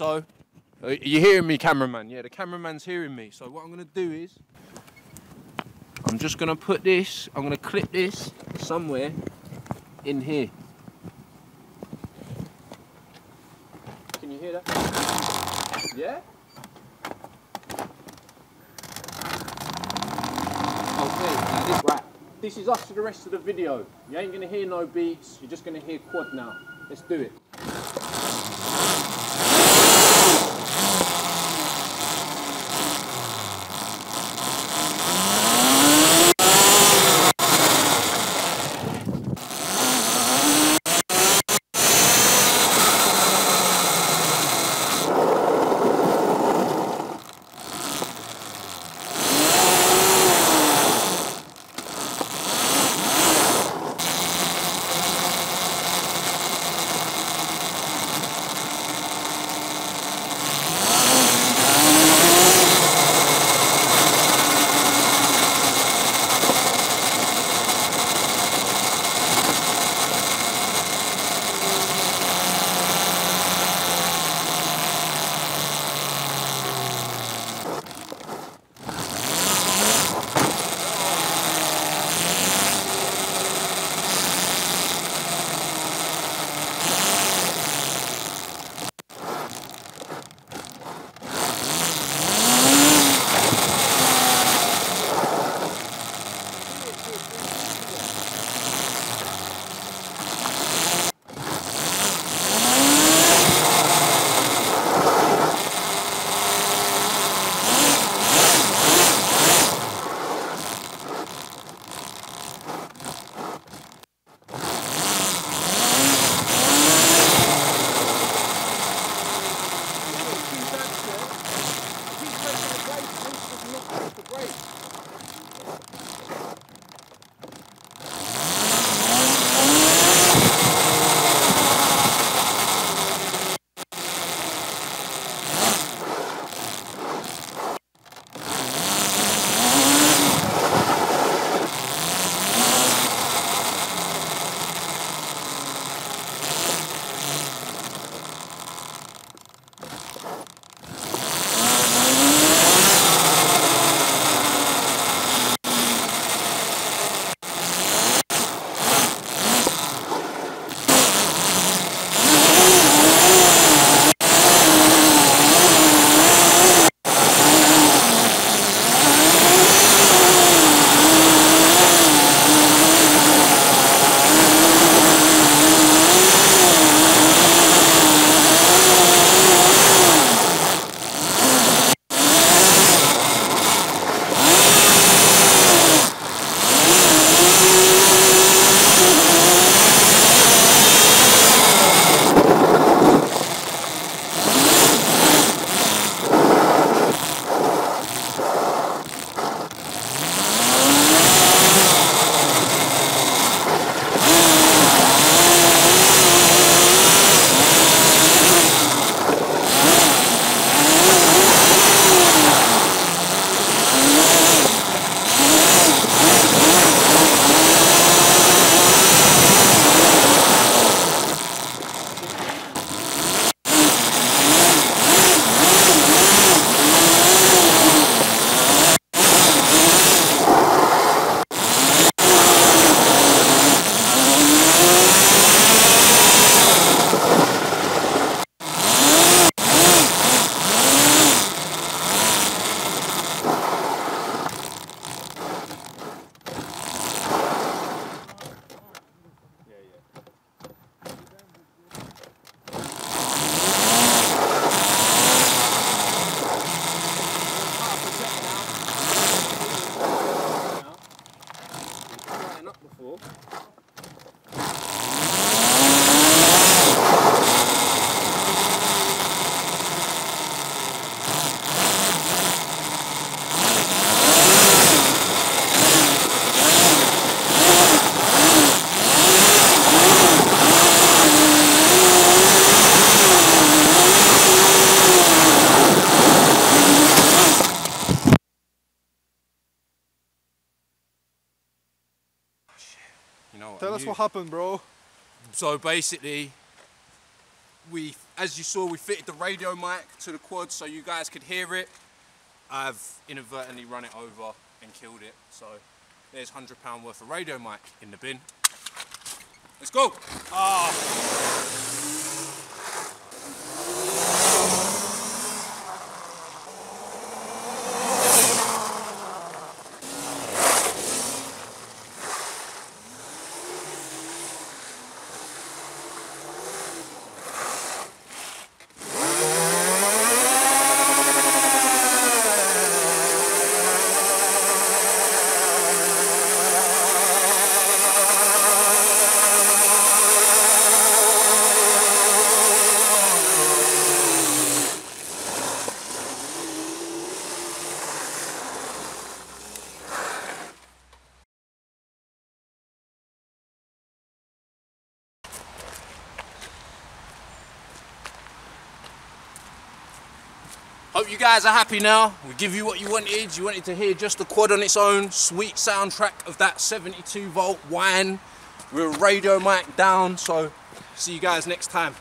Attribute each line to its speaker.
Speaker 1: Uh, you hearing me, cameraman? Yeah, the cameraman's hearing me. So what I'm gonna do is, I'm just gonna put this, I'm gonna clip this somewhere in here. Can you hear that? Yeah? Okay, this, right. This is us for the rest of the video. You ain't gonna hear no beats, you're just gonna hear quad now. Let's do it. You what?
Speaker 2: Tell us what happened, bro.
Speaker 1: So basically, we, as you saw, we fitted the radio mic to the quad so you guys could hear it. I've inadvertently run it over and killed it. So there's £100 worth of radio mic in the bin. Let's go. Ah. Hope you guys are happy now. We give you what you wanted. You wanted to hear just the quad on its own. Sweet soundtrack of that 72 volt whine. We're radio mic down, so see you guys next time.